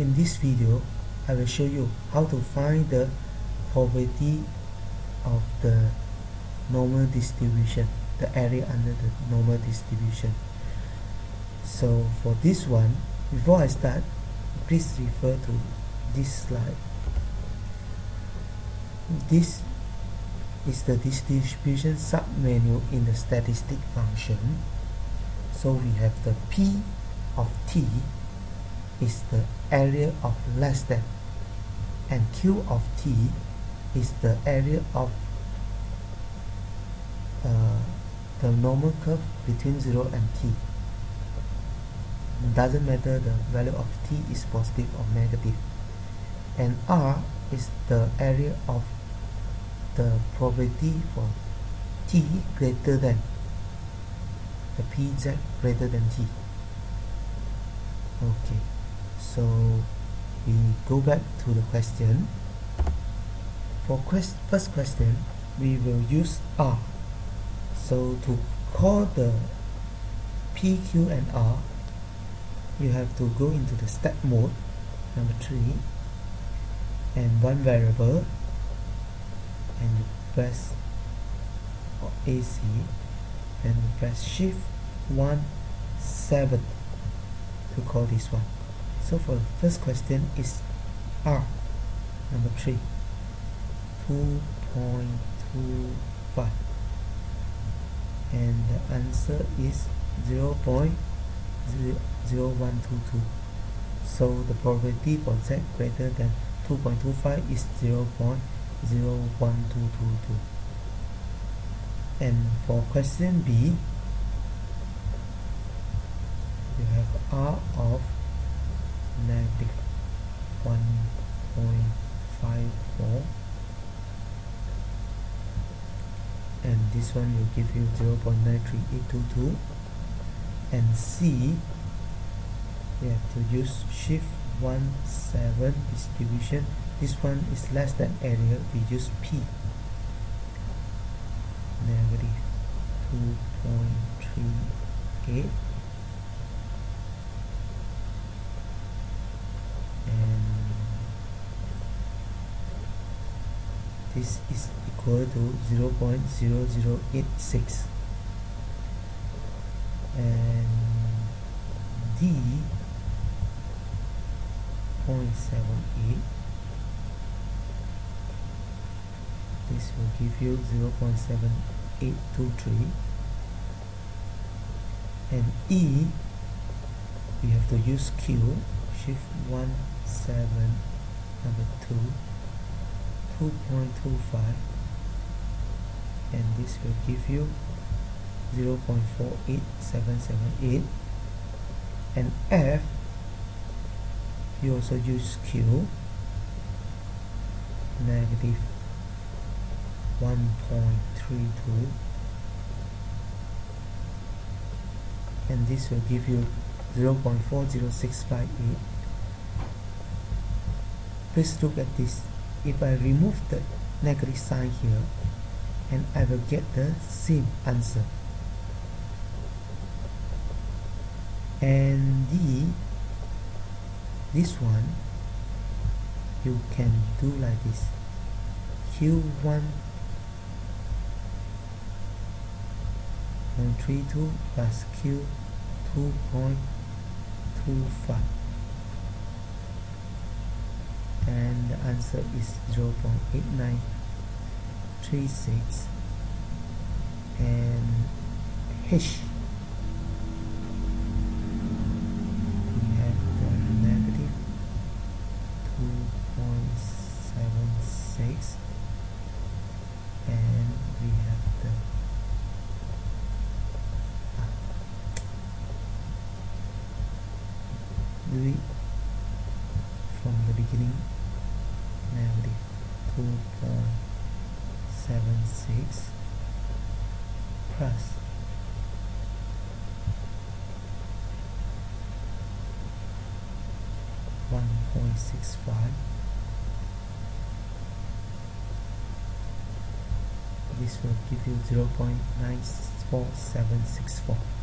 In this video, I will show you how to find the probability of the normal distribution, the area under the normal distribution. So for this one, before I start, please refer to this slide. This is the distribution submenu in the statistic function. So we have the P of T is the area of less than and Q of T is the area of uh, the normal curve between 0 and T. It doesn't matter the value of T is positive or negative. And R is the area of the probability for T greater than the PZ greater than T. Okay, so we go back to the question. For quest first question, we will use R. So to call the P, Q and R, you have to go into the stat mode, number 3, and one variable, and you press AC, and you press Shift 1, 7 to call this one. So for the first question is R, number 3, 2.25 and the answer is 0 0.0122 so the probability for z greater than 2.25 is 0 0.01222 and for question B you have R of negative 1.54 and this one will give you 0.93822 and C you have to use shift 1 7 distribution. This one is less than area we use P. Negative 2.38 this is equal to 0 0.0086 and D 0.78 this will give you 0 0.7823 and E we have to use Q shift 1 7 number 2 2.25 and this will give you 0 0.48778 and F you also use Q negative 1.32 and this will give you 0 0.40658 please look at this if I remove the negative sign here and I will get the same answer. And the this one you can do like this. Q1 0.32 plus q 2.25 and the answer is 0 0.8936 and H we have the negative 2.76 and we have the ah, from the beginning memory. 2.76 plus one point six five. This will give you 0.94764